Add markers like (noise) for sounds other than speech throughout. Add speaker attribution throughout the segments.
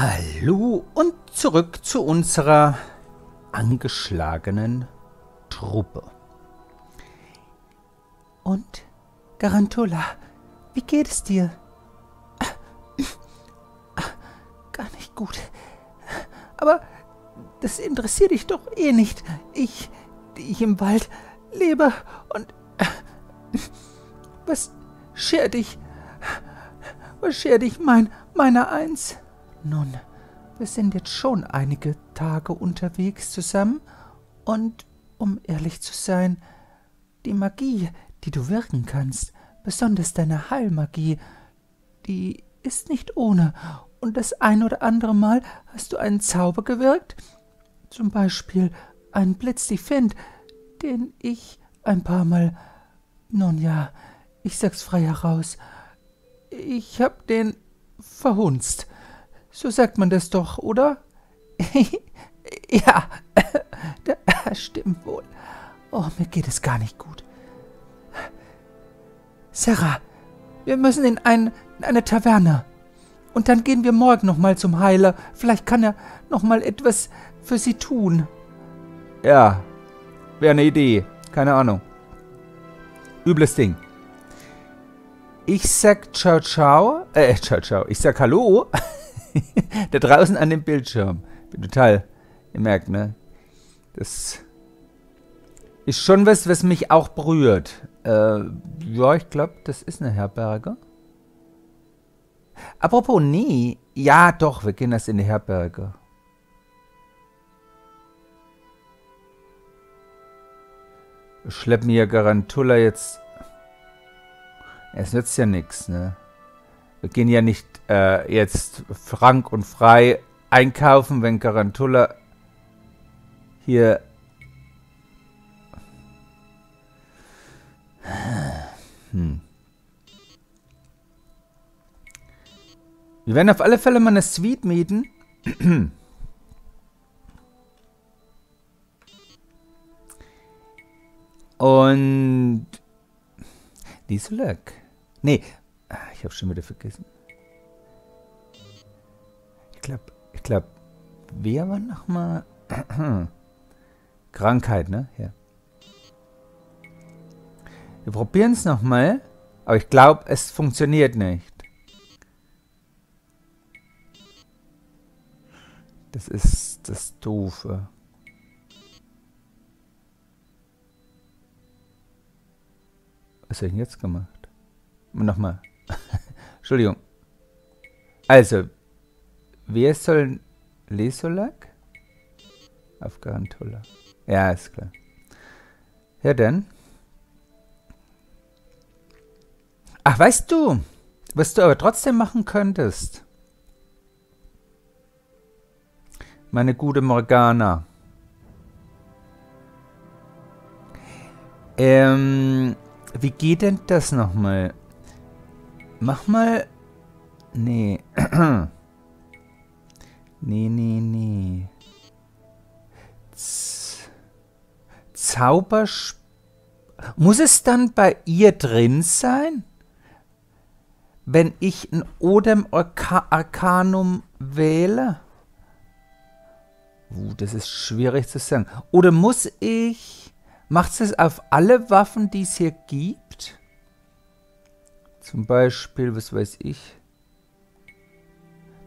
Speaker 1: Hallo und zurück zu unserer angeschlagenen Truppe. Und, Garantula, wie geht es dir? Gar nicht gut. Aber das interessiert dich doch eh nicht. Ich, die ich im Wald lebe und... Was schert dich? Was schert dich, mein, meiner Eins? Nun, wir sind jetzt schon einige Tage unterwegs zusammen und, um ehrlich zu sein, die Magie, die du wirken kannst, besonders deine Heilmagie, die ist nicht ohne. Und das ein oder andere Mal hast du einen Zauber gewirkt, zum Beispiel einen Blitz die Find, den ich ein paar Mal, nun ja, ich sag's frei heraus, ich hab den verhunzt. So sagt man das doch, oder? (laughs) ja, das (laughs) stimmt wohl. Oh, mir geht es gar nicht gut. Sarah, wir müssen in, ein, in eine Taverne. Und dann gehen wir morgen nochmal zum Heiler. Vielleicht kann er nochmal etwas für sie tun.
Speaker 2: Ja, wäre eine Idee. Keine Ahnung. Übles Ding. Ich sag ciao ciao. Äh, ciao ciao. Ich sag hallo. (laughs) (laughs) da draußen an dem Bildschirm. Bin total, ihr merkt, ne? Das ist schon was, was mich auch berührt. Äh, ja, ich glaube, das ist eine Herberge. Apropos, nee. Ja, doch, wir gehen das in die Herberge. Wir schleppen hier Garantulla jetzt... Es nützt ja nichts, ne? Wir gehen ja nicht äh, jetzt frank und frei einkaufen, wenn Garantulla hier... Hm. Wir werden auf alle Fälle mal eine Suite mieten. Und... Lieselöck. Nee, Ah, ich habe schon wieder vergessen. Ich glaube, ich glaube, wer war nochmal? (clears throat) Krankheit, ne? Ja. Wir probieren es nochmal, aber ich glaube, es funktioniert nicht. Das ist das Doofe. Was habe ich denn jetzt gemacht? Nochmal. (laughs) Entschuldigung. Also, wer soll Lesolak? Afghantola. Ja, ist klar. Ja, dann. Ach, weißt du, was du aber trotzdem machen könntest? Meine gute Morgana. Ähm, wie geht denn das nochmal? Mach mal... Nee. (clears throat) nee, nee, nee. Z Zaubersp... Muss es dann bei ihr drin sein? Wenn ich ein Odem Arcanum wähle? Uh, das ist schwierig zu sagen. Oder muss ich... Macht es auf alle Waffen, die es hier gibt? Zum Beispiel, was weiß ich.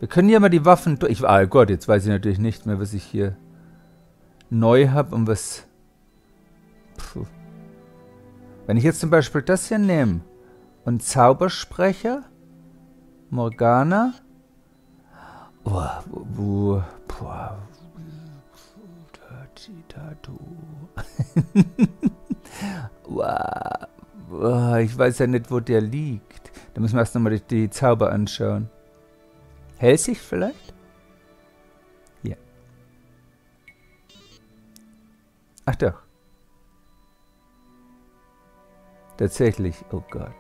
Speaker 2: Wir können ja mal die Waffen durch... Ah Gott, jetzt weiß ich natürlich nicht mehr, was ich hier neu habe und was... Puh. Wenn ich jetzt zum Beispiel das hier nehme und Zaubersprecher, Morgana, oh, wo, boah, (laughs) wow, oh, ich weiß ja nicht, wo der liegt. Da müssen wir erst nochmal die, die Zauber anschauen. Hellsicht vielleicht? Ja. Ach doch. Tatsächlich, oh Gott.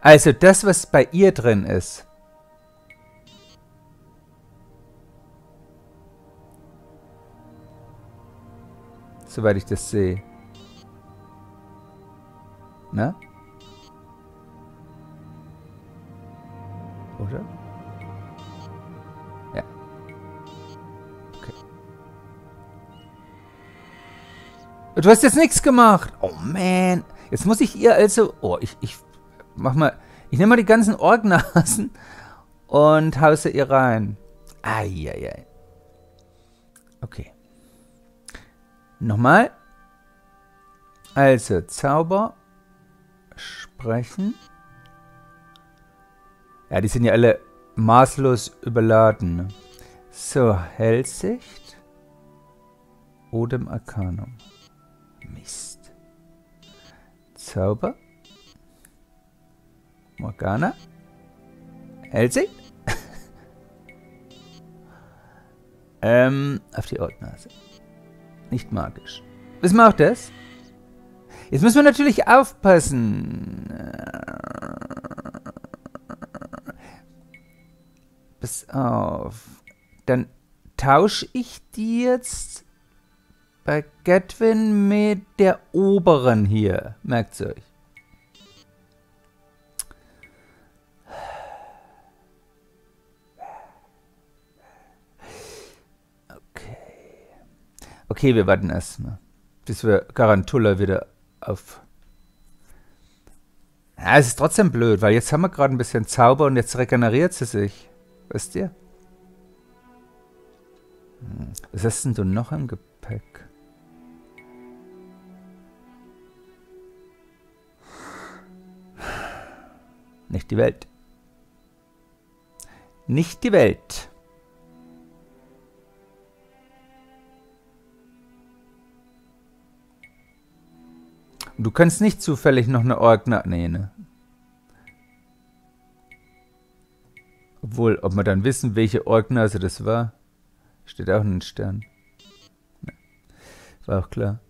Speaker 2: Also das, was bei ihr drin ist. Soweit ich das sehe. Na? Du hast jetzt nichts gemacht. Oh man. Jetzt muss ich ihr also... Oh, ich, ich mach mal... Ich nehme mal die ganzen Orgnasen (laughs) und hause ihr rein. Eieiei. Okay. Nochmal. Also, Zauber. Sprechen. Ja, die sind ja alle maßlos überladen. Ne? So, Hellsicht. Odem Arcanum. Zauber. Morgana. Hellsicht. (laughs) ähm, auf die Ortnase. Nicht magisch. Wissen wir auch das? Jetzt müssen wir natürlich aufpassen. Pass auf. Dann tausche ich die jetzt bei Gatwin mit der oberen hier. Merkt's euch. Okay. Okay, wir warten erstmal, bis wir Garantula wieder auf. Ja, es ist trotzdem blöd, weil jetzt haben wir gerade ein bisschen Zauber und jetzt regeneriert sie sich. Weißt ihr? Hm. Was hast denn du noch im Gepäck? Nicht die Welt. Nicht die Welt. Du kannst nicht zufällig noch eine Orgna... Nee, ne? Obwohl, ob wir dann wissen, welche Orgnase das war, steht auch in den Stern. Nee. War auch klar.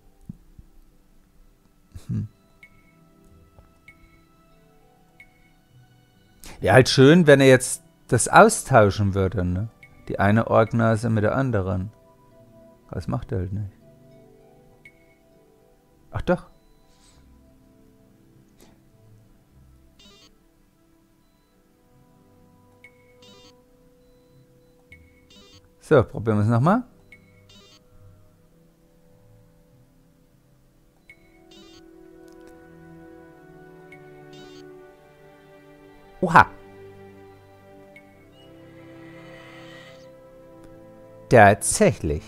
Speaker 2: Ja, halt schön, wenn er jetzt das austauschen würde, ne? Die eine Orgnase mit der anderen. Das macht er halt nicht. Ach doch. So, probieren wir es nochmal. Oha. Tatsächlich.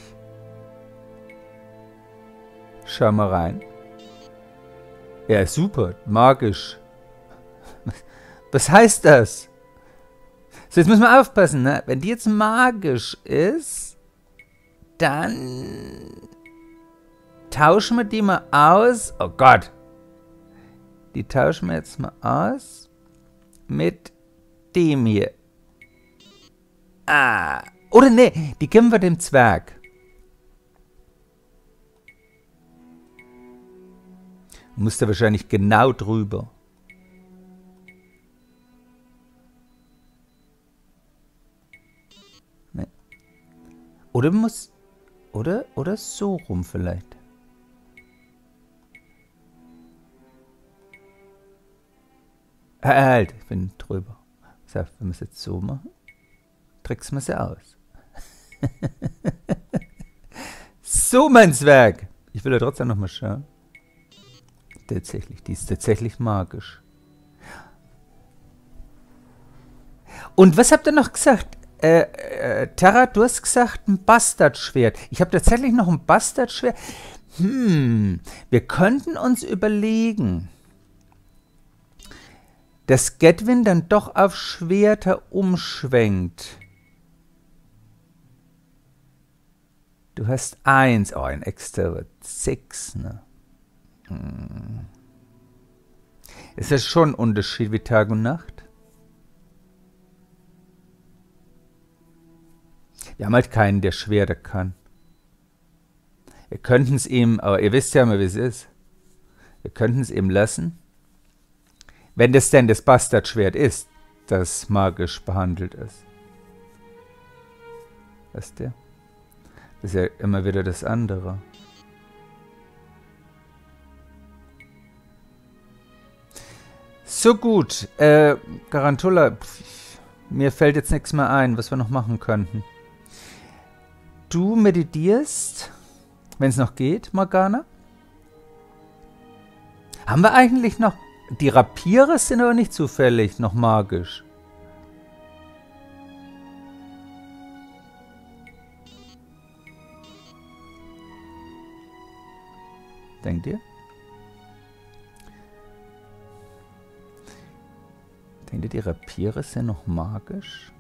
Speaker 2: Schau mal rein. Ja, super. Magisch. (laughs) Was heißt das? So, jetzt müssen wir aufpassen, ne? Wenn die jetzt magisch ist, dann tauschen wir die mal aus. Oh Gott. Die tauschen wir jetzt mal aus mit dem hier. Ah. Oder ne, die geben wir dem Zwerg. Muss da wahrscheinlich genau drüber. Oder muss. Oder, oder so rum vielleicht. Halt, ich bin drüber. So, wenn wir es jetzt so machen, tricksen wir sie aus. (laughs) so, mein Zwerg! Ich will ja trotzdem nochmal schauen. Tatsächlich, die ist tatsächlich magisch. Und was habt ihr noch gesagt? Äh, äh, Terra, du hast gesagt, ein Bastardschwert. Ich habe tatsächlich noch ein Bastardschwert. Hm, wir könnten uns überlegen, dass Gedwin dann doch auf Schwerter umschwenkt. Du hast eins, oh, ein extra sechs, ne? Hm. Ist das schon ein Unterschied wie Tag und Nacht? Wir haben halt keinen, der Schwere kann. Wir könnten es ihm, aber ihr wisst ja mal, wie es ist. Wir könnten es ihm lassen. Wenn das denn das Bastardschwert ist, das magisch behandelt ist. Weißt du? Das ist ja immer wieder das andere. So gut. Äh, Garantula, Mir fällt jetzt nichts mehr ein, was wir noch machen könnten. Du meditierst, wenn es noch geht, Morgana. Haben wir eigentlich noch... Die Rapiere sind aber nicht zufällig noch magisch. Denkt ihr? Denkt ihr, die Rapiere sind noch magisch?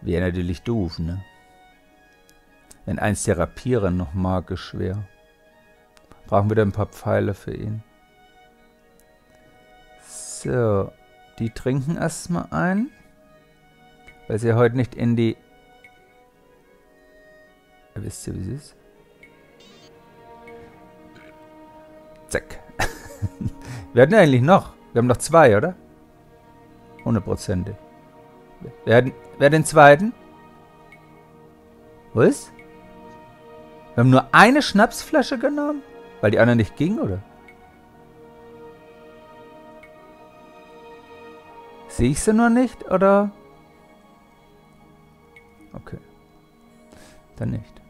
Speaker 2: Wäre natürlich doof, ne? Wenn eins der Rapiere noch magisch wäre. Brauchen wir da ein paar Pfeile für ihn. So, die trinken erstmal ein. Weil sie heute nicht in die... Wisst ihr, wie sie ist? Zack. (laughs) wir hatten ja eigentlich noch. Wir haben noch zwei, oder? Hundertprozentig. Wer, wer den zweiten? Was? Wir haben nur eine Schnapsflasche genommen? Weil die andere nicht ging, oder? Sehe ich sie nur nicht, oder? Okay. Dann nicht.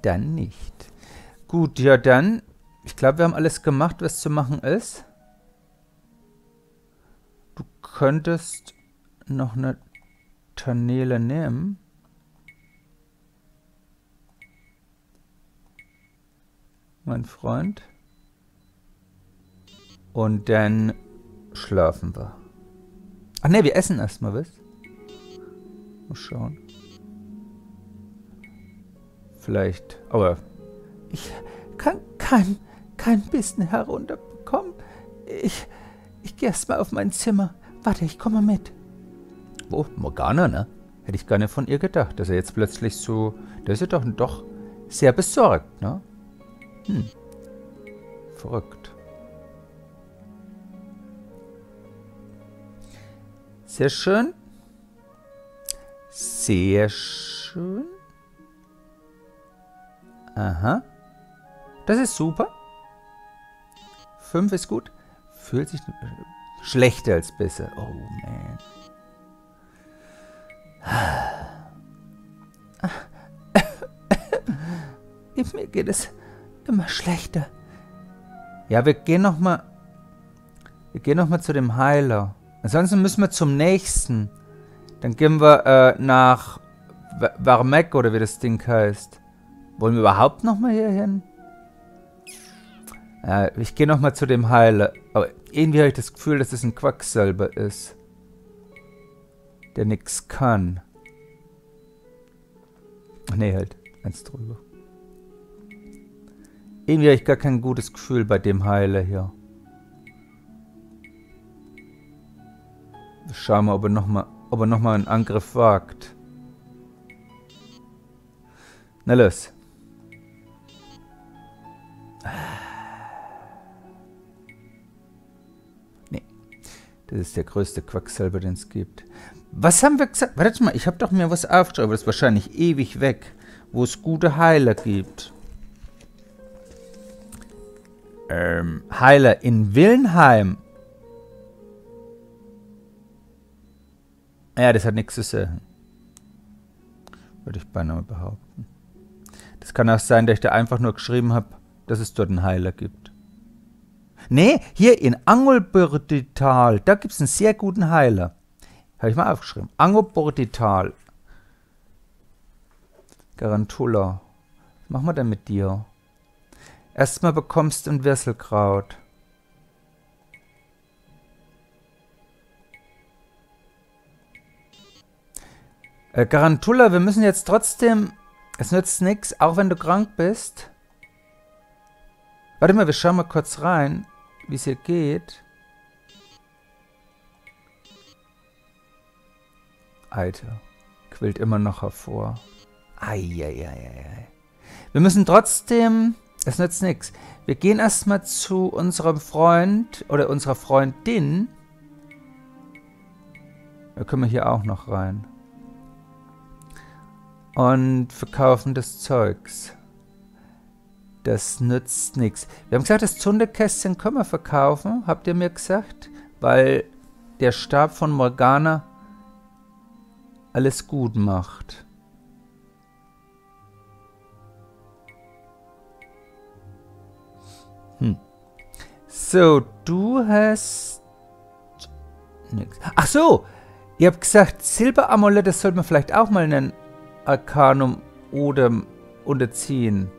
Speaker 2: Dann nicht. Gut, ja dann. Ich glaube, wir haben alles gemacht, was zu machen ist. Du könntest noch eine Kanäle nehmen. Mein Freund. Und dann schlafen wir. Ach ne, wir essen erstmal, was? Mal schauen. Vielleicht, aber
Speaker 1: ich kann kein, kein Bissen herunterbekommen. Ich, ich gehe erstmal auf mein Zimmer. Warte, ich komme mit.
Speaker 2: Oh, Morgana, ne? Hätte ich gar nicht von ihr gedacht, dass er jetzt plötzlich so... Der ist ja doch, doch sehr besorgt, ne? Hm. Verrückt. Sehr schön. Sehr schön. Aha. Das ist super. Fünf ist gut. Fühlt sich schlechter als besser. Oh, man. (sighs)
Speaker 1: Mir geht es immer schlechter.
Speaker 2: Ja, wir gehen noch mal. Wir gehen noch mal zu dem Heiler. Ansonsten müssen wir zum nächsten. Dann gehen wir äh, nach Varmek oder wie das Ding heißt. Wollen wir überhaupt noch mal hier hin? Ja, ich gehe noch mal zu dem Heiler. Aber irgendwie habe ich das Gefühl, dass es das ein Quacksalber ist der nix kann. Nee, halt. Eins drüber. Irgendwie habe ich gar kein gutes Gefühl bei dem Heiler hier. Schauen wir, ob er nochmal ob er noch mal einen Angriff wagt. Na los. Nee. Das ist der größte Quacksalber, den es gibt. Was haben wir gesagt? Warte mal, ich habe doch mir was aufgeschrieben, aber das ist wahrscheinlich ewig weg, wo es gute Heiler gibt. Ähm, Heiler in Willenheim. Ja, das hat nichts zu sagen. Würde ich beinahe behaupten. Das kann auch sein, dass ich da einfach nur geschrieben habe, dass es dort einen Heiler gibt. Nee, hier in Angelbürdital, da gibt es einen sehr guten Heiler. Habe ich mal aufgeschrieben. Angobordital. Garantula. Was machen wir denn mit dir? Erstmal bekommst du ein Wirselkraut. Äh, Garantula, wir müssen jetzt trotzdem... Es nützt nichts, auch wenn du krank bist. Warte mal, wir schauen mal kurz rein, wie es hier geht. Alter, quillt immer noch hervor. Eieieiei. Wir müssen trotzdem, es nützt nichts. Wir gehen erstmal zu unserem Freund oder unserer Freundin. Da können wir hier auch noch rein. Und verkaufen des Zeugs. Das nützt nichts. Wir haben gesagt, das Zundekästchen können wir verkaufen, habt ihr mir gesagt? Weil der Stab von Morgana alles gut macht. Hm. So, du hast nix. Ach so, ihr habt gesagt, Silberamulette sollte man vielleicht auch mal einen Arcanum oder unterziehen.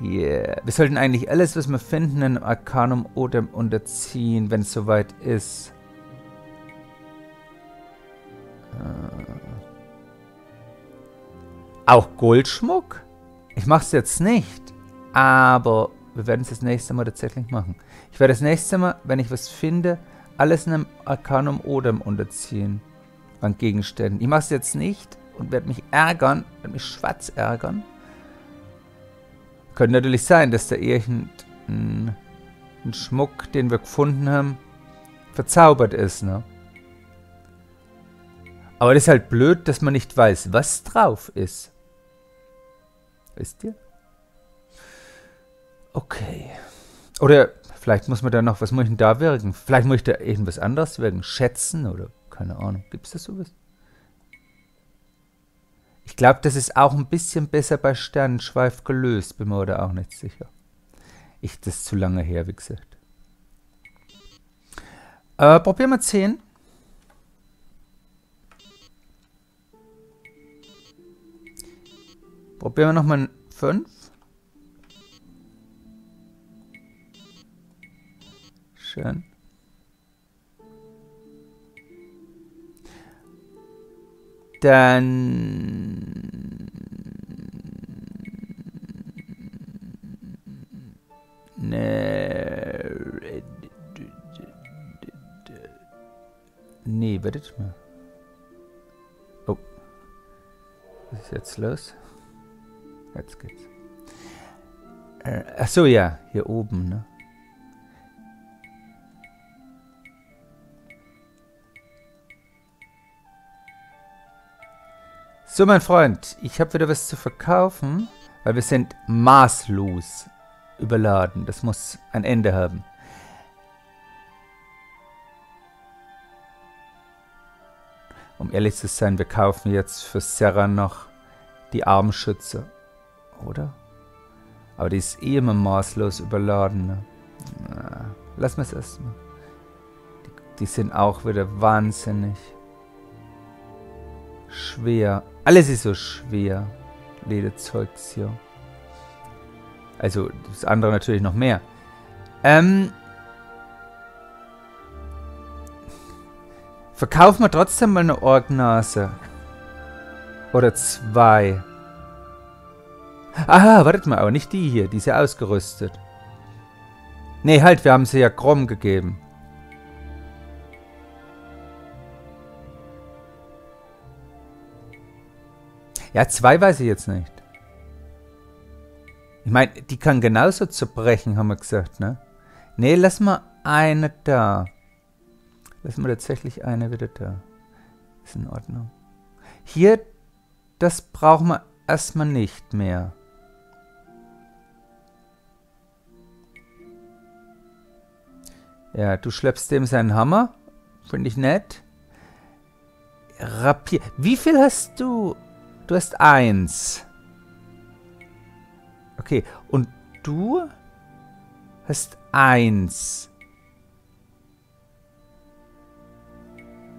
Speaker 2: Yeah. Wir sollten eigentlich alles, was wir finden, einem Arcanum oder unterziehen, wenn es soweit ist. Äh. Auch Goldschmuck? Ich mache es jetzt nicht, aber wir werden es das nächste Mal tatsächlich machen. Ich werde das nächste Mal, wenn ich was finde, alles einem Arcanum Odem unterziehen. An Gegenständen. Ich mache es jetzt nicht und werde mich ärgern, werde mich schwarz ärgern. Könnte natürlich sein, dass da irgendein ein Schmuck, den wir gefunden haben, verzaubert ist, ne? Aber das ist halt blöd, dass man nicht weiß, was drauf ist. Wisst ihr? Okay. Oder vielleicht muss man da noch, was muss ich denn da wirken? Vielleicht muss ich da irgendwas anderes wirken. Schätzen oder keine Ahnung. Gibt es da sowas? Ich glaube, das ist auch ein bisschen besser bei Sternenschweif gelöst. Bin mir da auch nicht sicher. Ich, das ist zu lange her, wie gesagt. Äh, probieren wir 10. Probieren wir nochmal 5. Schön. Dann... Ne... Nee, wartet mal. Oh. Was ist jetzt los? Jetzt geht's. Äh, ach so, ja. Hier oben, ne? So, mein Freund, ich habe wieder was zu verkaufen, weil wir sind maßlos überladen. Das muss ein Ende haben. Um ehrlich zu sein, wir kaufen jetzt für Serra noch die Armschütze. Oder? Aber die ist eh immer maßlos überladen. Ne? Na, lass es erstmal. Die, die sind auch wieder wahnsinnig schwer. Alles ist so schwer. Lederzeugs hier. Also das andere natürlich noch mehr. Ähm. Verkaufen wir trotzdem mal eine Orgnase. Oder zwei. Aha, wartet mal, aber nicht die hier. Die ist ja ausgerüstet. Nee, halt, wir haben sie ja Chrom gegeben. Ja, zwei weiß ich jetzt nicht. Ich meine, die kann genauso zerbrechen, haben wir gesagt, ne? Ne, lass mal eine da. Lass mal tatsächlich eine wieder da. Ist in Ordnung. Hier, das brauchen wir erstmal nicht mehr. Ja, du schleppst dem seinen Hammer. Finde ich nett. Rapier. Wie viel hast du? Du hast eins. Okay, und du hast eins.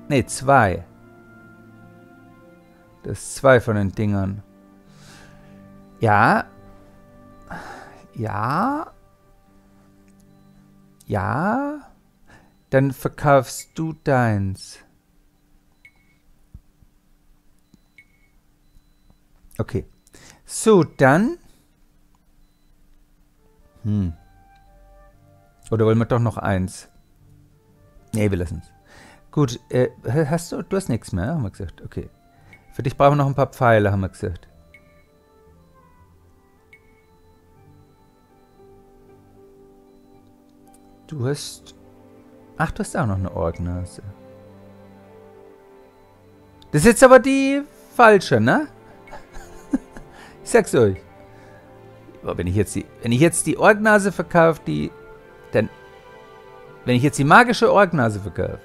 Speaker 2: Ne, zwei. Das ist zwei von den Dingern. Ja. Ja. Ja. Dann verkaufst du deins. Okay. So, dann. Hm. Oder wollen wir doch noch eins? Nee, wir lassen es. Gut, äh, hast du, du hast nichts mehr, haben wir gesagt. Okay. Für dich brauchen wir noch ein paar Pfeile, haben wir gesagt. Du hast... Ach, du hast auch noch eine Orgnase. Das ist jetzt aber die falsche, ne? (laughs) Ich sag's euch. wenn ich jetzt die, wenn ich jetzt die Orgnase verkaufe, die, dann, wenn ich jetzt die magische Orgnase verkaufe,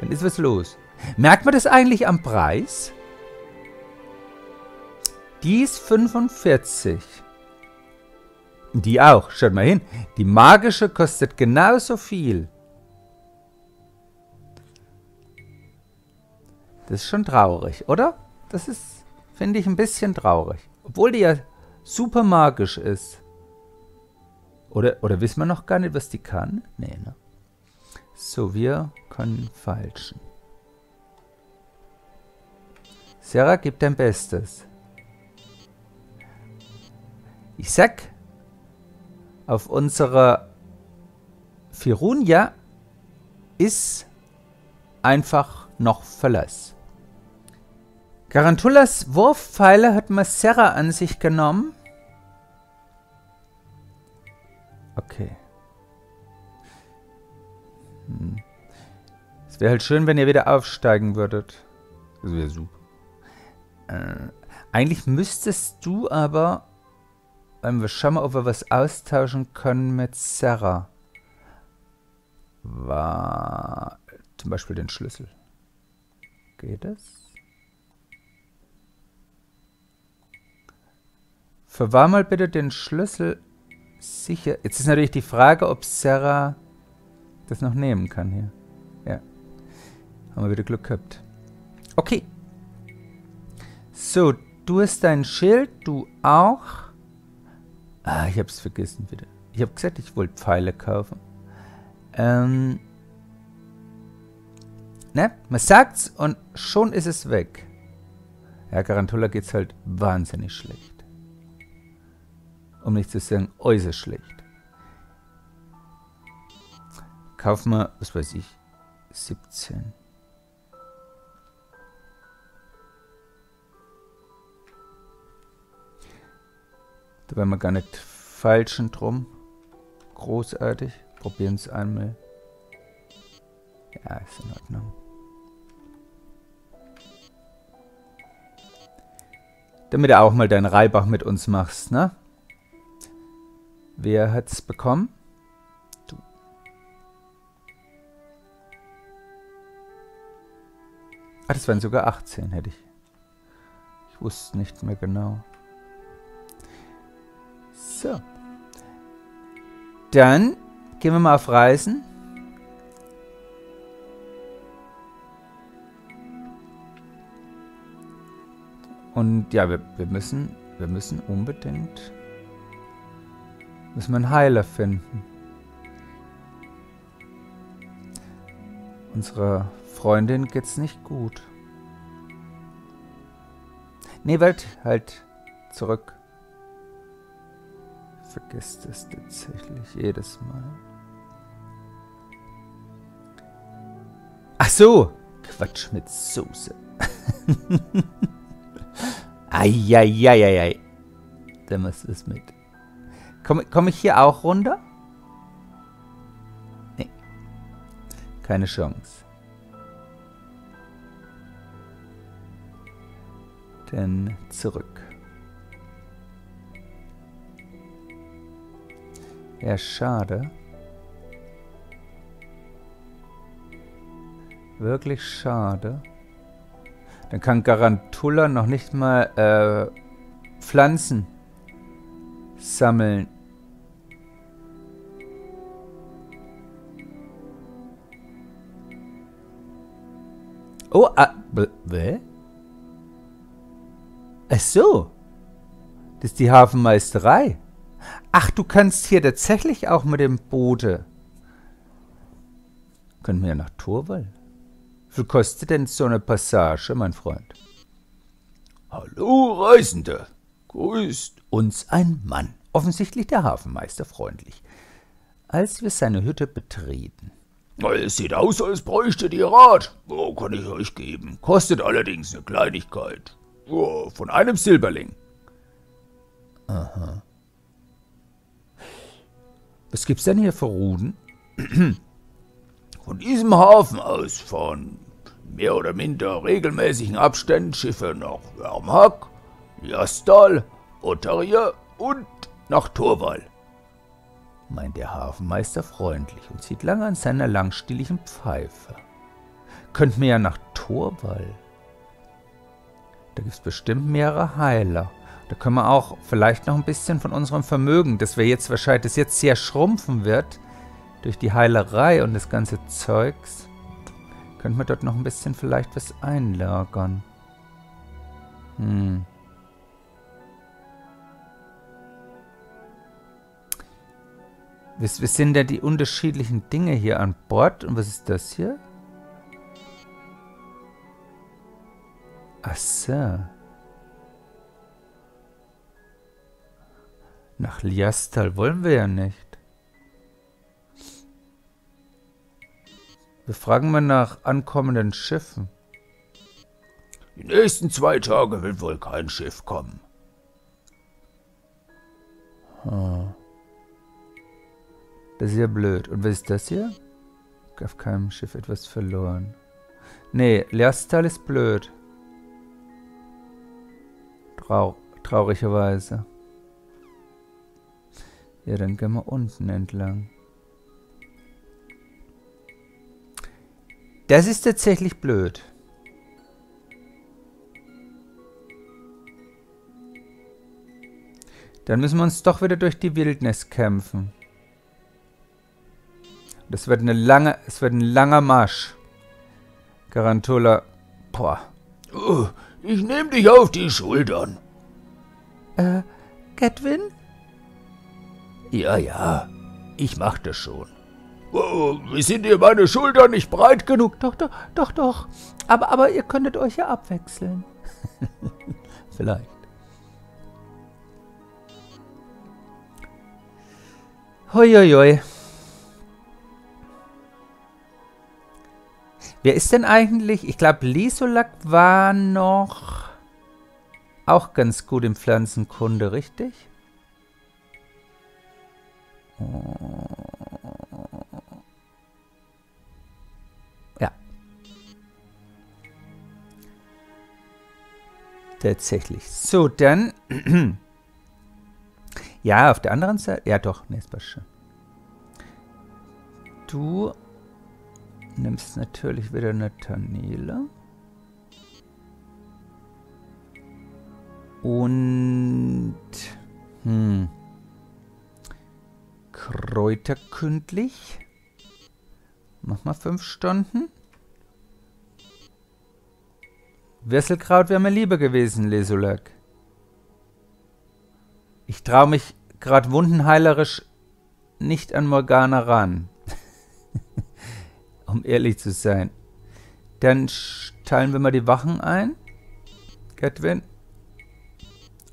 Speaker 2: dann ist was los. Merkt man das eigentlich am Preis? Die ist 45. Die auch, schaut mal hin. Die magische kostet genauso viel. Das ist schon traurig, oder? Das ist, finde ich, ein bisschen traurig. Obwohl die ja super magisch ist. Oder, oder wissen wir noch gar nicht, was die kann? Nee, ne? So, wir können falschen. Sarah, gib dein Bestes. Ich sag, auf unserer Firunia ist einfach noch Verlass. Garantullas Wurfpfeile hat Maserra an sich genommen. Okay. Hm. Es wäre halt schön, wenn ihr wieder aufsteigen würdet. Das wäre super. Äh, eigentlich müsstest du aber... Ähm, wir schauen mal, ob wir was austauschen können mit Sarah. War zum Beispiel den Schlüssel. Geht das? Verwahr mal bitte den Schlüssel sicher. Jetzt ist natürlich die Frage, ob Sarah das noch nehmen kann hier. Ja. Haben wir wieder Glück gehabt. Okay. So, du hast dein Schild, du auch. Ah, ich hab's vergessen wieder. Ich hab gesagt, ich wollte Pfeile kaufen. Ähm. Ne? Man sagt's und schon ist es weg. Ja, Garantula geht's halt wahnsinnig schlecht um nicht zu sagen äußerst schlecht. Kaufen wir, was weiß ich, 17. Da wären wir gar nicht falschen drum. Großartig. Probieren es einmal. Ja, ist in Ordnung. Damit du auch mal deinen Reibach mit uns machst, ne? Wer hat's bekommen? Du. Ah, das waren sogar 18, hätte ich. Ich wusste nicht mehr genau. So. Dann gehen wir mal auf Reisen. Und ja, wir, wir müssen, wir müssen unbedingt Müssen wir einen Heiler finden. Unserer Freundin geht's nicht gut. Nee, Welt, halt zurück. Vergesst es tatsächlich jedes Mal. Ach so, Quatsch mit Soße. (laughs) Eieieiei. Da muss es mit. Komme komm ich hier auch runter? Nee. Keine Chance. Denn zurück. Ja, schade. Wirklich schade. Dann kann Garantula noch nicht mal äh, Pflanzen sammeln. Oh, ah, wä? Ach so. Das ist die Hafenmeisterei. Ach, du kannst hier tatsächlich auch mit dem Boote. Können wir ja nach Torwall. Wie kostet denn so eine Passage, mein Freund?
Speaker 3: Hallo, Reisende.
Speaker 2: Grüßt uns ein Mann, offensichtlich der Hafenmeister freundlich, als wir seine Hütte betreten.
Speaker 3: Es sieht aus, als bräuchtet ihr Rat. Wo kann ich euch geben? Kostet allerdings eine Kleinigkeit. Oh, von einem Silberling.
Speaker 2: Aha. Was gibt's denn hier für Ruden?
Speaker 3: Von diesem Hafen aus fahren mehr oder minder regelmäßigen Abständen Schiffe nach Wermhack, Jastal, Ottaria und nach Torwall,
Speaker 2: meint der Hafenmeister freundlich und zieht lange an seiner langstieligen Pfeife. Könnten wir ja nach Torwall. Da gibt es bestimmt mehrere Heiler. Da können wir auch vielleicht noch ein bisschen von unserem Vermögen, das wir jetzt wahrscheinlich, das jetzt sehr schrumpfen wird, durch die Heilerei und das ganze Zeugs, könnten wir dort noch ein bisschen vielleicht was einlagern. Hm. Was, was sind denn die unterschiedlichen Dinge hier an Bord? Und was ist das hier? Ach so. Nach Liastal wollen wir ja nicht. Wir fragen mal nach ankommenden Schiffen.
Speaker 3: Die nächsten zwei Tage wird wohl kein Schiff kommen.
Speaker 2: Hm. Das ist ja blöd. Und was ist das hier? Auf keinem Schiff etwas verloren. Nee, Liastal ist blöd. Trau traurigerweise. Ja, dann gehen wir unten entlang. Das ist tatsächlich blöd. Dann müssen wir uns doch wieder durch die Wildnis kämpfen. Das wird eine lange, es wird ein langer Marsch. Garantula. Boah.
Speaker 3: Oh, ich nehme dich auf die Schultern.
Speaker 1: Äh, Gedwin?
Speaker 3: Ja, ja, ich mach das schon. Oh, sind dir meine Schultern nicht breit genug?
Speaker 1: Doch, doch, doch, doch. Aber, aber ihr könntet euch ja abwechseln. (laughs)
Speaker 2: Vielleicht. Hoi, hoi, hoi. Wer ist denn eigentlich? Ich glaube, Lisolak war noch auch ganz gut in Pflanzenkunde, richtig? Ja. Tatsächlich. So, dann. (clears throat) ja, auf der anderen Seite. Ja, doch. Nee, ist schon. Du nimmst natürlich wieder eine Tanele. Und hm, Kräuterkündlich. Mach mal fünf Stunden. Wesselkraut wäre mir lieber gewesen, Lesulak. Ich traue mich gerade wundenheilerisch nicht an Morgana ran (laughs) um ehrlich zu sein. Dann teilen wir mal die Wachen ein. Catwin.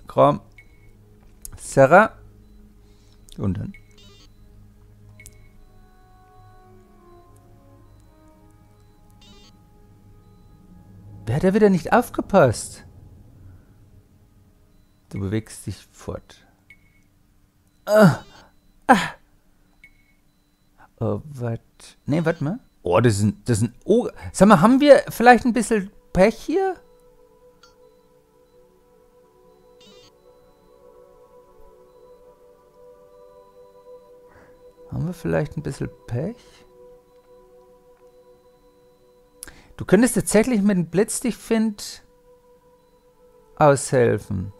Speaker 2: Krom. Sarah. Und dann. Wer hat da wieder nicht aufgepasst? Du bewegst dich fort. Ah. Ah. Oh, was? Nee, warte mal. Oh, das ist ein, das ist oh, Sag mal, haben wir vielleicht ein bisschen Pech hier? Haben wir vielleicht ein bisschen Pech? Du könntest tatsächlich mit dem Blitz dich find aushelfen.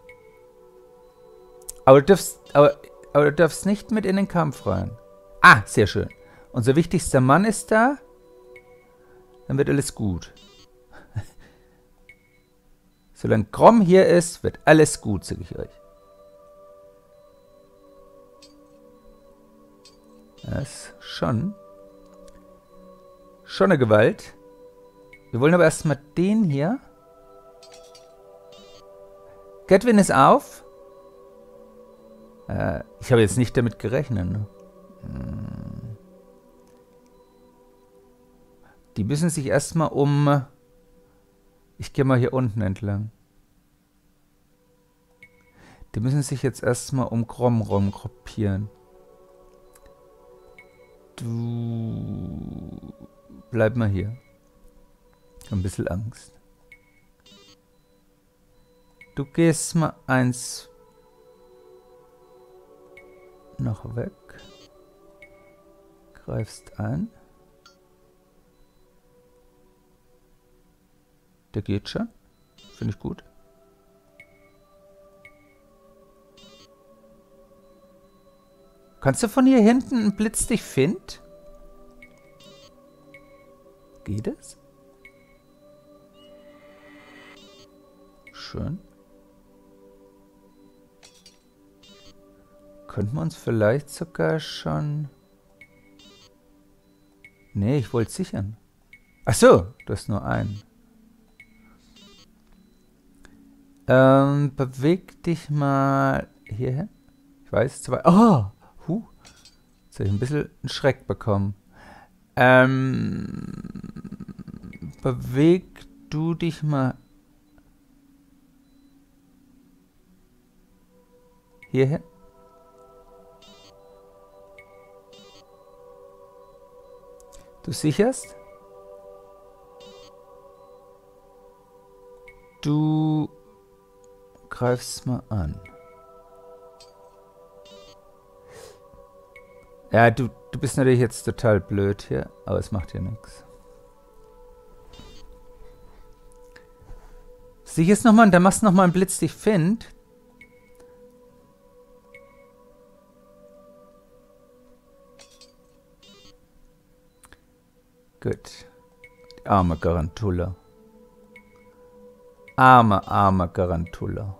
Speaker 2: Aber du darfst, aber, aber du darfst nicht mit in den Kampf rein. Ah, sehr schön. Unser wichtigster Mann ist da dann wird alles gut. (laughs) Solange Krom hier ist, wird alles gut, sage ich euch. Das schon. Schon eine Gewalt. Wir wollen aber erstmal den hier. Gatwin ist auf. Äh, ich habe jetzt nicht damit gerechnet. Ne? Hm. Die müssen sich erstmal um... Ich gehe mal hier unten entlang. Die müssen sich jetzt erstmal um Gromrom gruppieren. Du... Bleib mal hier. Ein bisschen Angst. Du gehst mal eins noch weg. Greifst an. Der geht schon. Finde ich gut. Kannst du von hier hinten einen Blitz dich find? Geht es? Schön. Könnten wir uns vielleicht sogar schon... Nee, ich wollte sichern. Ach so, du hast nur einen. Ähm, beweg dich mal hierhin. Ich weiß, zwei... Oh! Huh. Jetzt habe ich ein bisschen einen Schreck bekommen. Ähm, beweg du dich mal hierhin. Du sicherst? Du greifst mal an. Ja, du, du bist natürlich jetzt total blöd hier, aber es macht ja nichts. Sieh es nochmal und dann machst du nochmal einen Blitz, dich find. Gut. Die arme Garantula. Arme, arme Garantula.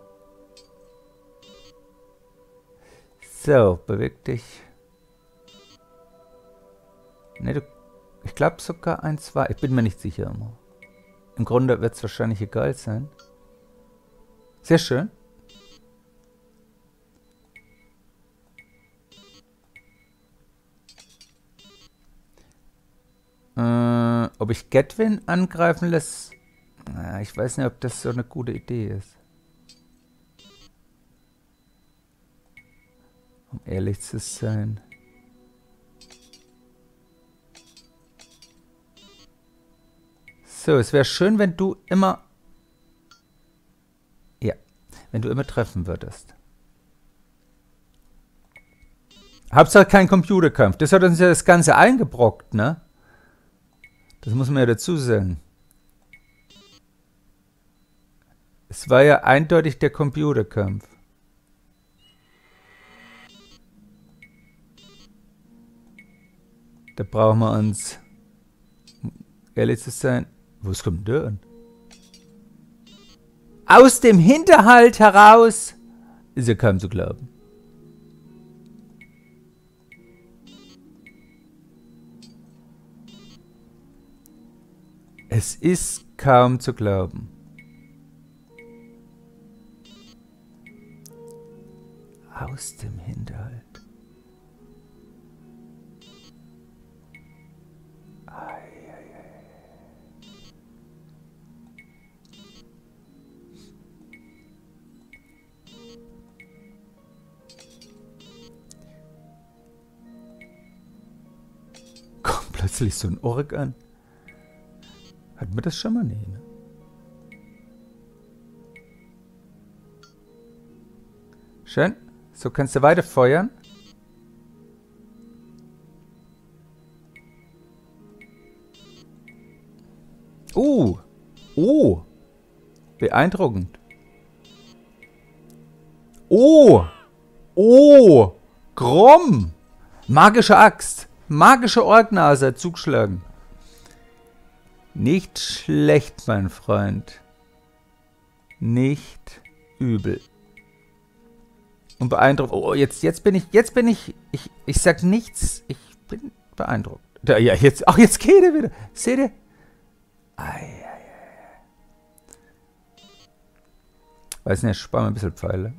Speaker 2: So, beweg dich. Ne, du, ich glaube sogar ein, zwei. Ich bin mir nicht sicher immer. Im Grunde wird es wahrscheinlich egal sein. Sehr schön. Äh, ob ich Gatwin angreifen lässt? Na, ich weiß nicht, ob das so eine gute Idee ist. Um ehrlich zu sein. So, es wäre schön, wenn du immer... Ja, wenn du immer treffen würdest. Hauptsache kein Computerkampf. Das hat uns ja das Ganze eingebrockt, ne? Das muss man ja dazu sagen. Es war ja eindeutig der Computerkampf. Da brauchen wir uns, ehrlich zu sein, was kommt der an? Aus dem Hinterhalt heraus ist ja kaum zu glauben. Es ist kaum zu glauben. Aus dem Hinterhalt. plötzlich so ein Org an? Hatten wir das schon mal? Nee, ne? Schön. So kannst du weiter feuern. Oh. Oh. Beeindruckend. Oh. Oh. Grom. Magische Axt. Magische Orgnase zugeschlagen. Nicht schlecht, mein Freund. Nicht übel. Und beeindruckt. Oh, jetzt, jetzt bin ich, jetzt bin ich, ich, ich sag nichts. Ich bin beeindruckt. Da, ja, jetzt, ach, jetzt geht er wieder. Seht ihr? Ei, ei, ei. Weiß nicht, sparen wir ein bisschen Pfeile.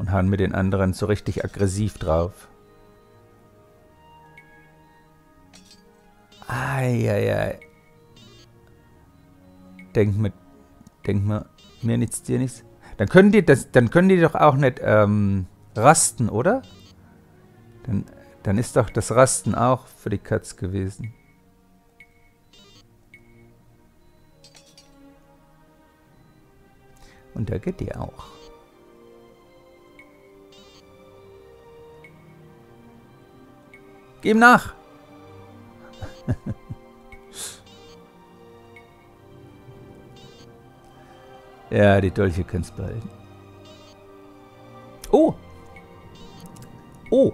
Speaker 2: und hauen mit den anderen so richtig aggressiv drauf. Eieiei. Denk mir, denk mir, mir nichts, dir nichts. Dann können die, das, dann können die doch auch nicht ähm, rasten, oder? Dann, dann ist doch das Rasten auch für die Katz gewesen. Und da geht die auch. Geh ihm nach! (laughs) ja, die Dolche können es behalten. Oh! Oh!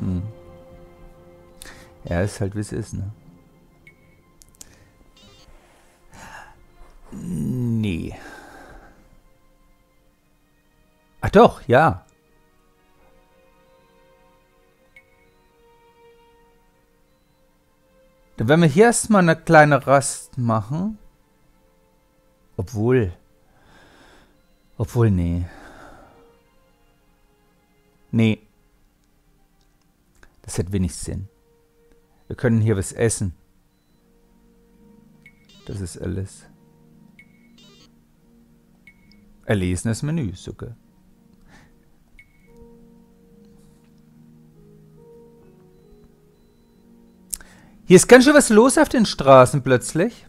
Speaker 2: Hm. Ja, ist halt wie es ist, ne? Nee. Ach doch, ja. Dann werden wir hier erstmal eine kleine Rast machen. Obwohl. Obwohl, nee. Nee. Das hat wenig Sinn. Wir können hier was essen. Das ist alles. Erlesenes Menü sogar. Hier ist ganz schön was los auf den Straßen plötzlich.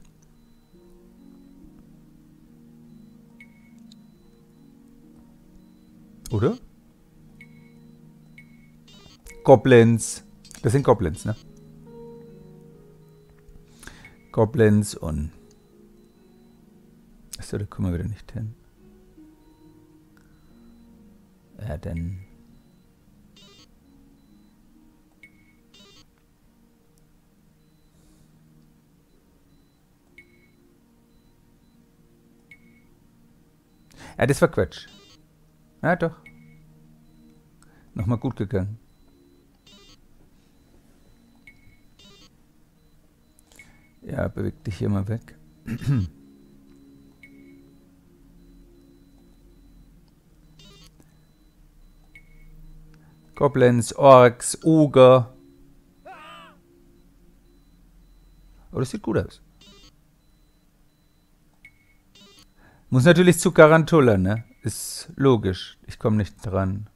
Speaker 2: Oder? Goblins. Das sind Goblins, ne? Goblins und... Achso, da kommen wir wieder nicht hin. Ja, dann... Ja, das war Quatsch. Ja, doch. Nochmal gut gegangen. Ja, beweg dich hier mal weg. Goblins, Orks, Oger. Oh, das sieht gut aus. Muss natürlich zu Garantula, ne? Ist logisch. Ich komme nicht dran.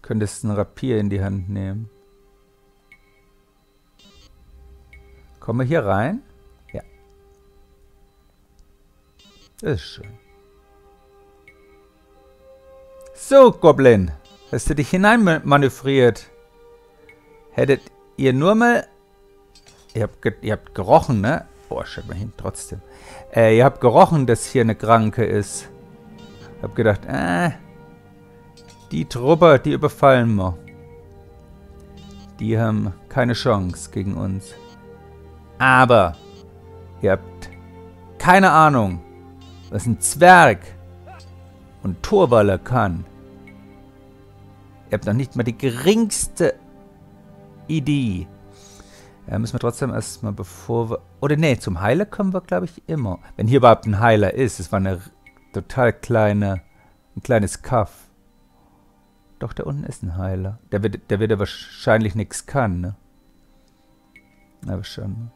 Speaker 2: Könntest ein Rapier in die Hand nehmen. Kommen wir hier rein? Ja. Das ist schön. So, Goblin. Hast du dich hineinmanövriert? Hättet ihr nur mal... Ihr habt, ihr habt gerochen, ne? Boah, schaut mal hin, trotzdem. Äh, ihr habt gerochen, dass hier eine Kranke ist. Hab gedacht, äh, die Truppe, die überfallen wir. Die haben keine Chance gegen uns. Aber ihr habt keine Ahnung, was ein Zwerg und Torwaller kann. Ihr habt noch nicht mal die geringste Idee, ja, müssen wir trotzdem erstmal, bevor wir... Oder nee, zum Heiler kommen wir, glaube ich, immer. Wenn hier überhaupt ein Heiler ist. Es war eine total kleine... Ein kleines Kaff. Doch, da unten ist ein Heiler. Der wird, der wird ja wahrscheinlich nichts kann, ne? Aber schon.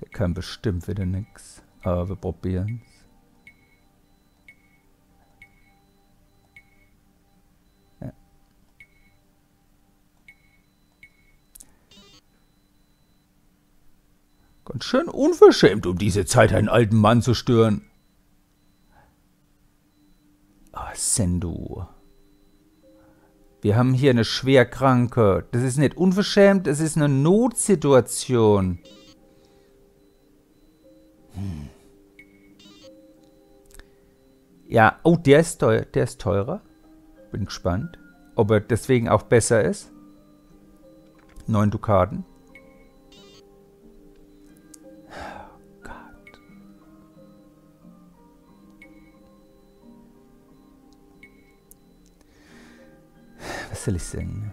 Speaker 2: Der kann bestimmt wieder nichts. Aber wir probieren Ganz schön unverschämt, um diese Zeit einen alten Mann zu stören. Ah, Sendu. Wir haben hier eine Schwerkranke. Das ist nicht unverschämt, das ist eine Notsituation. Hm. Ja, oh, der ist, teuer, der ist teurer. Bin gespannt, ob er deswegen auch besser ist. Neun Dukaten. Ich sagen?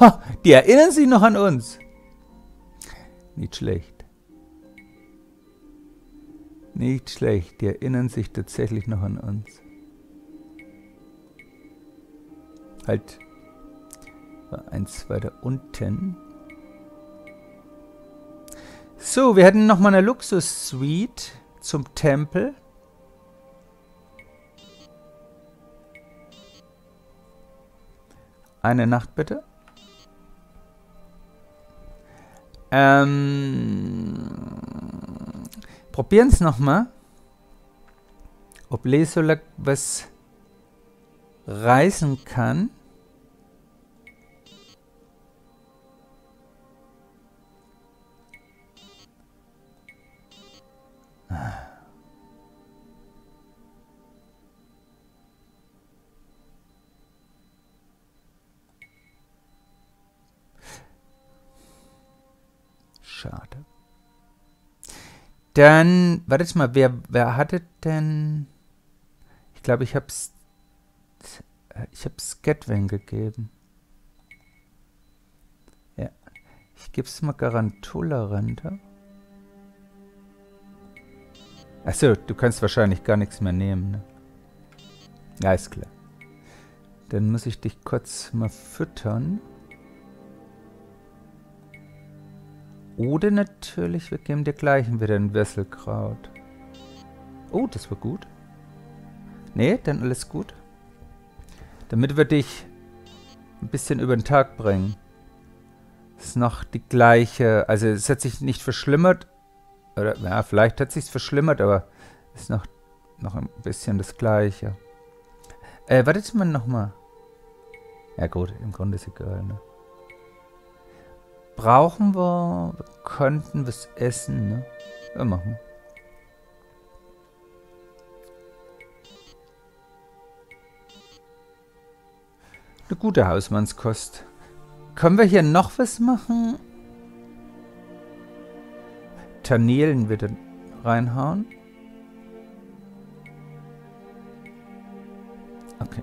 Speaker 2: Oh, die erinnern sich noch an uns. Nicht schlecht. Nicht schlecht, die erinnern sich tatsächlich noch an uns. Halt. Eins weiter unten. So, wir hätten nochmal eine Luxus-Suite zum Tempel. Eine Nacht bitte. Ähm, probieren es nochmal. Ob Lesolak was reißen kann. Dann, wartet mal, wer, wer hatte denn... Ich glaube, ich hab's... Ich hab's Scatwing gegeben. Ja. Ich geb's mal Garantula runter. Achso, du kannst wahrscheinlich gar nichts mehr nehmen, ne? Ja, ist klar. Dann muss ich dich kurz mal füttern. Oder natürlich, wir geben dir gleich wieder ein Wesselkraut. Oh, das war gut. Nee, dann alles gut. Damit wir dich ein bisschen über den Tag bringen. Ist noch die gleiche, also es hat sich nicht verschlimmert. Oder, ja, vielleicht hat sich verschlimmert, aber ist noch, noch ein bisschen das gleiche. Äh, wartet mal nochmal. Ja gut, im Grunde ist egal, ne? Brauchen wir, wir könnten was essen, ne? Ja, machen. Eine gute Hausmannskost. Können wir hier noch was machen? Ternelen wieder reinhauen. Okay.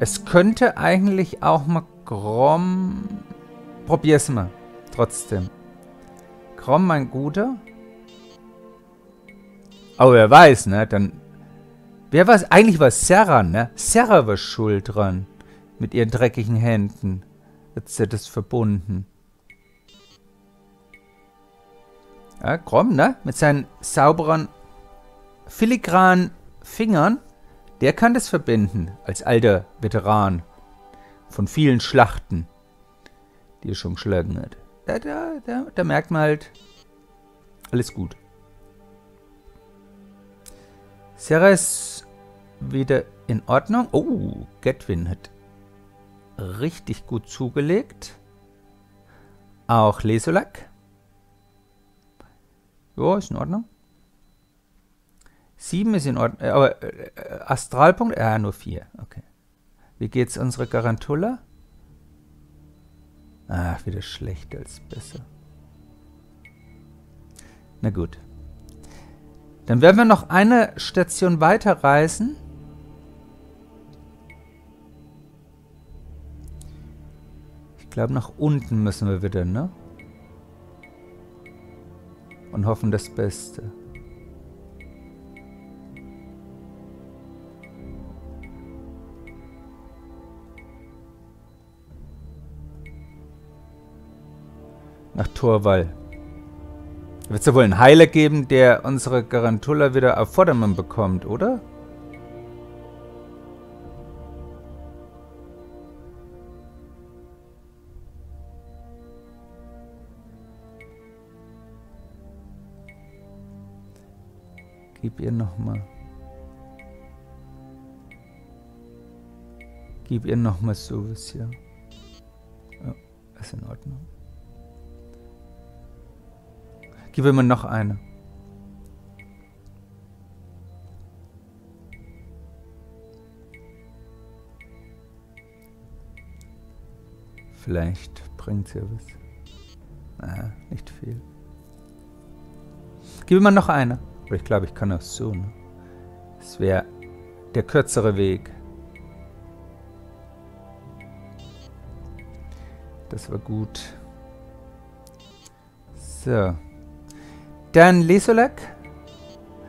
Speaker 2: Es könnte eigentlich auch mal Grom Probier's mal. Trotzdem. Krom, mein Guter. Oh, wer weiß, ne? Dann. Wer weiß? Eigentlich war Sarah, ne? Sarah war schuld dran. Mit ihren dreckigen Händen. Jetzt ist das verbunden. Ja, Krom, ne? Mit seinen sauberen, filigranen Fingern. Der kann das verbinden. Als alter Veteran. Von vielen Schlachten die er schon geschlagen hat. Da, da, da, da merkt man halt, alles gut. Sarah ist wieder in Ordnung. Oh, Gatwin hat richtig gut zugelegt. Auch Lesolak. Ja, ist in Ordnung. Sieben ist in Ordnung. Äh, aber äh, Astralpunkt? Ja, nur vier. Okay. Wie geht's unserer Garantula? Ach, wieder schlechter als besser. Na gut. Dann werden wir noch eine Station weiterreisen. Ich glaube, nach unten müssen wir wieder, ne? Und hoffen das Beste. Nach Torwall. Wird es ja wohl einen Heiler geben, der unsere Garantulla wieder auf Vordermann bekommt, oder? Gib ihr nochmal. Gib ihr nochmal sowas, ja. Ja, ist in Ordnung. Gib mir noch eine. Vielleicht bringt sie was. Naja, nicht viel. Gib mir noch eine. Aber ich glaube, ich kann auch so. Ne? Das wäre der kürzere Weg. Das war gut. So. Dann Lesolek.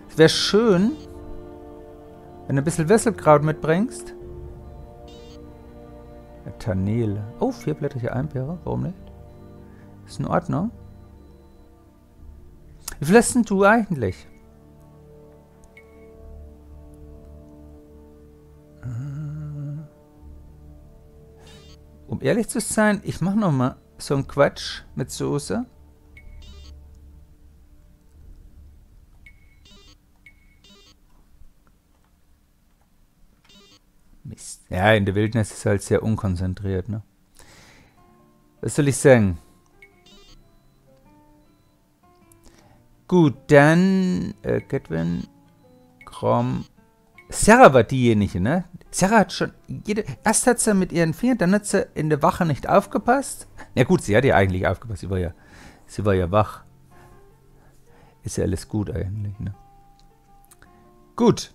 Speaker 2: Es wäre schön, wenn du ein bisschen Wesselkraut mitbringst. Tanel. Oh, vierblättrige Einbeere. Warum nicht? Ist in Ordnung. Wie viel hast du eigentlich? Um ehrlich zu sein, ich mache noch mal so einen Quatsch mit Soße. Mist. Ja, in der Wildnis ist halt sehr unkonzentriert, ne? Was soll ich sagen? Gut, dann äh, Gedwin, Krom. Sarah war diejenige, ne? Sarah hat schon jede. Erst hat sie mit ihren Fingern, dann hat sie in der Wache nicht aufgepasst. Na gut, sie hat ja eigentlich aufgepasst. Sie war ja, sie war ja wach. Ist ja alles gut eigentlich, ne? Gut.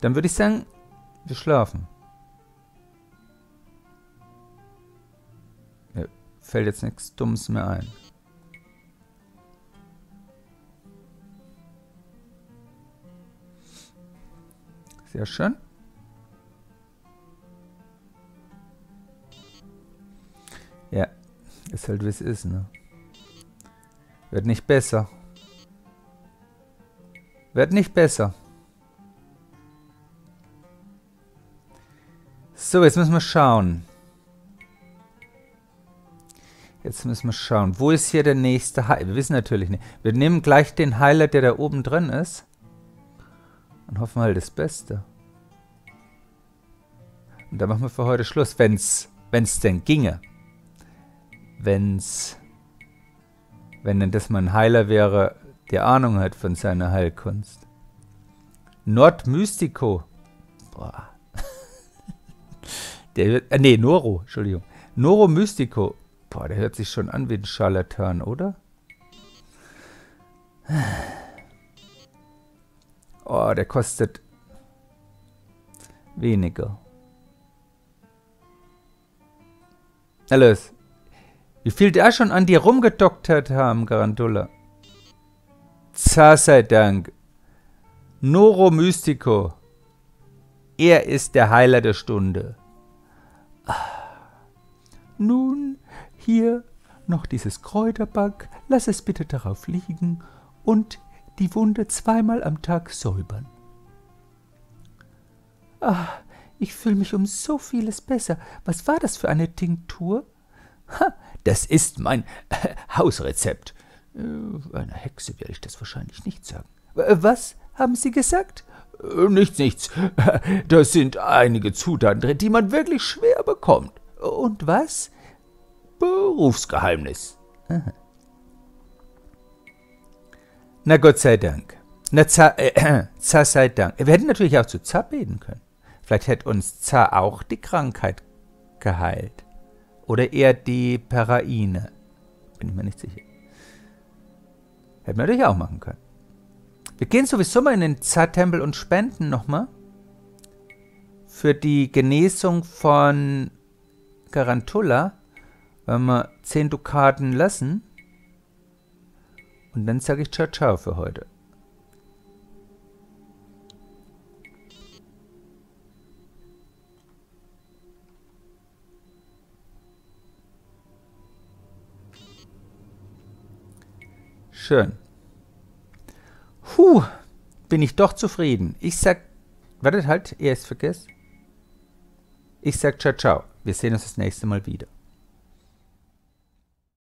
Speaker 2: Dann würde ich sagen, wir schlafen. Mir fällt jetzt nichts Dummes mehr ein. Sehr schön. Ja, ist halt wie es ist, ne? Wird nicht besser. Wird nicht besser. So, jetzt müssen wir schauen. Jetzt müssen wir schauen. Wo ist hier der nächste Heiler? Wir wissen natürlich nicht. Wir nehmen gleich den Heiler, der da oben drin ist. Und hoffen halt das Beste. Und dann machen wir für heute Schluss, wenn es denn ginge. Wenn's, wenn denn das mal ein Heiler wäre, der Ahnung hat von seiner Heilkunst. Nordmystico. Boah. Der, äh, nee, Noro, Entschuldigung. Noro Mystico. Boah, der hört sich schon an wie ein Scharlatan, oder? Oh, der kostet weniger. Alles. Wie viel der schon an dir rumgedoktert haben, Garantula. Zar sei Dank. Noro Mystico. Er ist der Heiler der Stunde. Nun, hier noch dieses Kräuterback, lass es bitte darauf liegen und die Wunde zweimal am Tag säubern. Ah, ich fühle mich um so vieles besser. Was war das für eine Tinktur?
Speaker 3: Ha, das ist mein äh, Hausrezept. Äh, einer Hexe werde ich das wahrscheinlich nicht sagen.
Speaker 1: Äh, was haben Sie gesagt?
Speaker 3: Äh, nichts, nichts. (laughs) Das sind einige Zutaten drin, die man wirklich schwer bekommt.
Speaker 1: Und was?
Speaker 3: Berufsgeheimnis.
Speaker 2: Aha. Na Gott sei Dank. Na Za, äh, (clears throat) Za sei Dank. Wir hätten natürlich auch zu Za beten können. Vielleicht hätte uns Za auch die Krankheit geheilt. Oder eher die Peraine. Bin ich mir nicht sicher. Hätten wir natürlich auch machen können. Wir gehen sowieso mal in den Za-Tempel und spenden nochmal. Für die Genesung von Garantula, wenn wir 10 Dukaten lassen. Und dann sage ich ciao ciao für heute. Schön. Puh, bin ich doch zufrieden. Ich sag, wartet halt, er ist vergessen. Ich sag ciao ciao. Wir sehen uns das nächste Mal wieder.